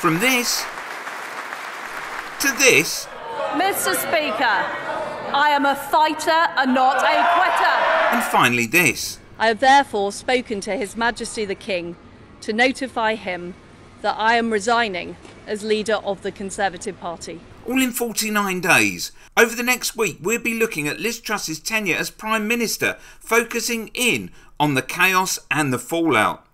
From this to this. Mr. Speaker, I am a fighter and not a quitter. And finally, this. I have therefore spoken to His Majesty the King to notify him that I am resigning as leader of the Conservative Party. All in 49 days. Over the next week, we'll be looking at Liz Truss's tenure as Prime Minister, focusing in on the chaos and the fallout.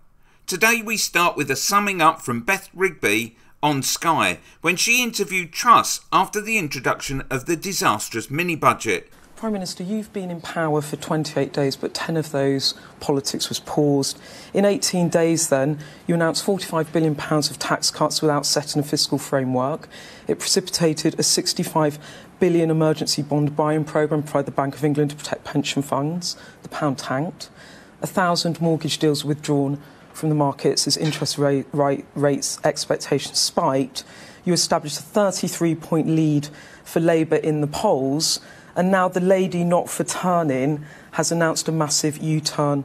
Today, we start with a summing up from Beth Rigby on Sky when she interviewed Truss after the introduction of the disastrous mini budget. Prime Minister, you've been in power for 28 days, but 10 of those politics was paused. In 18 days, then, you announced £45 billion of tax cuts without setting a fiscal framework. It precipitated a £65 billion emergency bond buying programme by the Bank of England to protect pension funds. The pound tanked. A thousand mortgage deals withdrawn from the markets as interest rate, rate, rates expectations spiked. You established a 33 point lead for Labour in the polls and now the lady not for turning has announced a massive U turn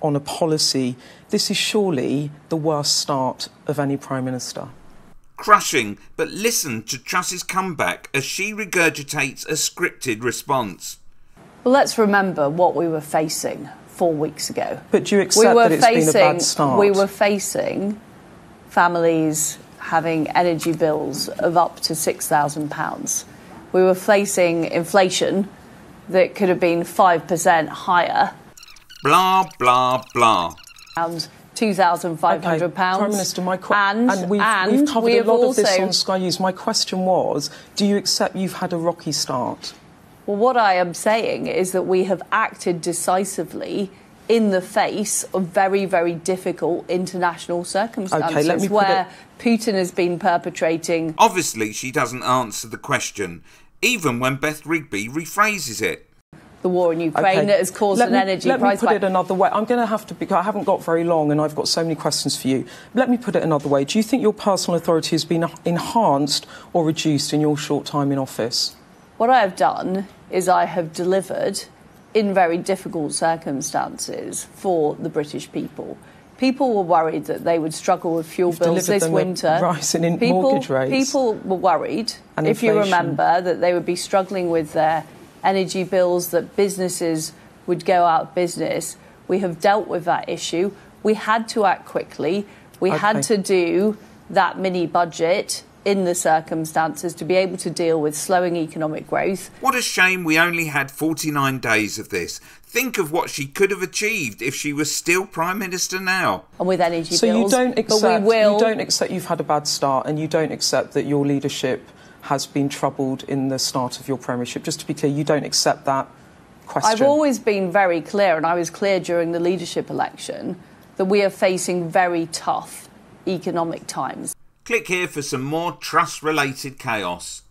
on a policy. This is surely the worst start of any Prime Minister. Crushing, but listen to Truss's comeback as she regurgitates a scripted response. Well, let's remember what we were facing four weeks ago. But do you accept we were that it's facing, been a bad start? We were facing families having energy bills of up to £6,000 we were facing inflation that could have been 5% higher. Blah, blah, blah. And £2,500. Okay, Prime Minister, my question, and, and, we've, and we've covered we a lot of this on Sky News. My question was, do you accept you've had a rocky start? Well, what I am saying is that we have acted decisively in the face of very, very difficult international circumstances okay, where it... Putin has been perpetrating. Obviously, she doesn't answer the question even when Beth Rigby rephrases it. The war in Ukraine okay. that has caused let an me, energy let price. Let me put it another way. I'm going to have to, because I haven't got very long and I've got so many questions for you. Let me put it another way. Do you think your personal authority has been enhanced or reduced in your short time in office? What I have done is I have delivered in very difficult circumstances for the British people. People were worried that they would struggle with fuel You've bills this winter. Rising in people, mortgage rates. People were worried, and if inflation. you remember, that they would be struggling with their energy bills, that businesses would go out of business. We have dealt with that issue. We had to act quickly. We okay. had to do that mini budget in the circumstances to be able to deal with slowing economic growth. What a shame we only had 49 days of this. Think of what she could have achieved if she was still Prime Minister now. And with energy so bills. So you don't accept will... you don't accept you've had a bad start and you don't accept that your leadership has been troubled in the start of your premiership. Just to be clear, you don't accept that question. I've always been very clear and I was clear during the leadership election that we are facing very tough economic times. Click here for some more Truss related chaos.